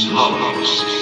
hollows.